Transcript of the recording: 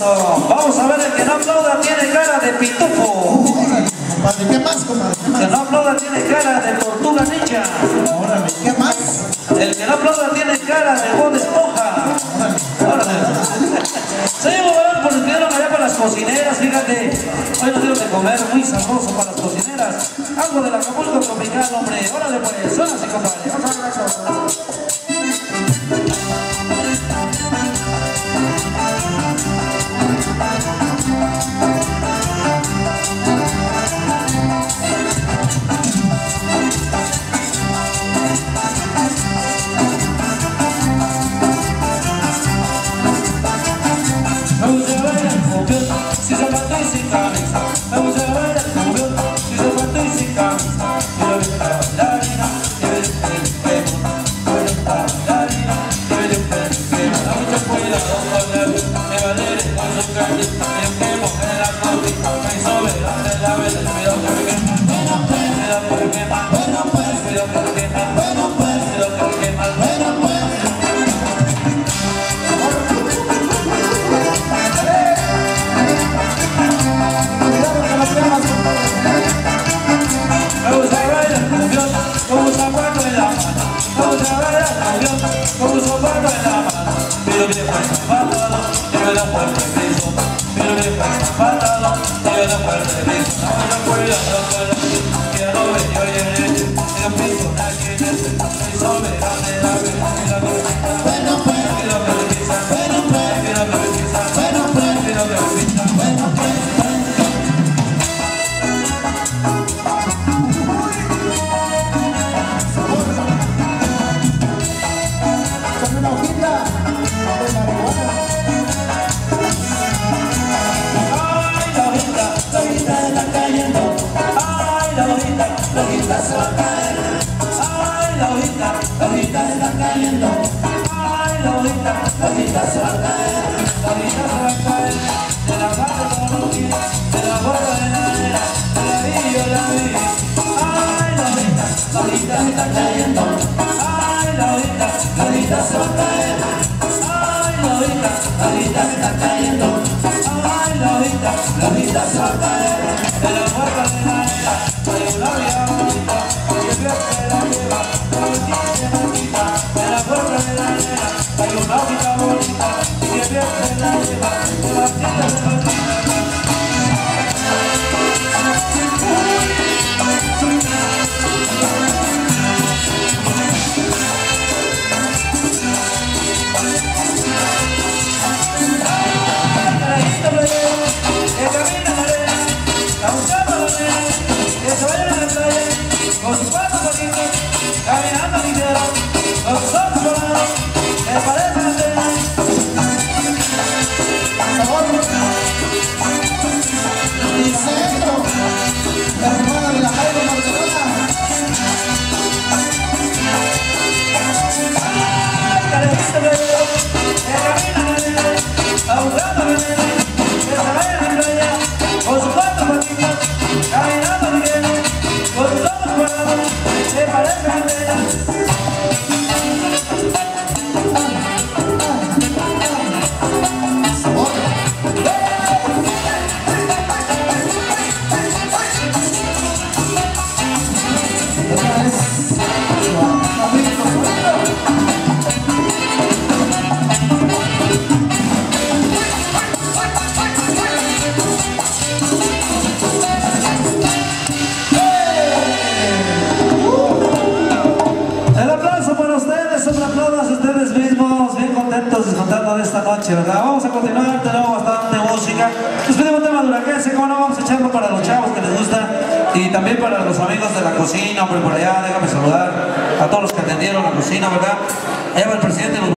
Eso, vamos a ver el que no aplauda tiene cara de pitufo. Compadre, ¿qué más, compadre? ¿Qué El que no aplauda tiene cara de tortuga ninja. Órale, ¿qué más? El que no aplauda tiene cara de Bob Esponja. Órale. Seguimos hablando porque pidieron allá para las cocineras, fíjate. Hoy nos dieron de comer muy sabroso para las cocineras. Algo del Acapulco tropical, hombre. Órale pues, suena así, compadre. mais cayendo. Ay, la hojita se va a caer. La hojita se va a caer. De la parte pies, de la boca de la arena, de la vi, yo la vi. Ay, la hojita, la hojita está cayendo. Ay, la hojita, la hojita se va a caer. Ay, la hojita, la hojita está cayendo. Ay, la hojita se va a caer. of Vamos a continuar, tenemos bastante música. Nos pedimos un tema duraquense, como no vamos a echarlo para los chavos que les gusta y también para los amigos de la cocina, hombre, por allá, déjame saludar a todos los que atendieron la cocina, ¿verdad? Allá va el presidente.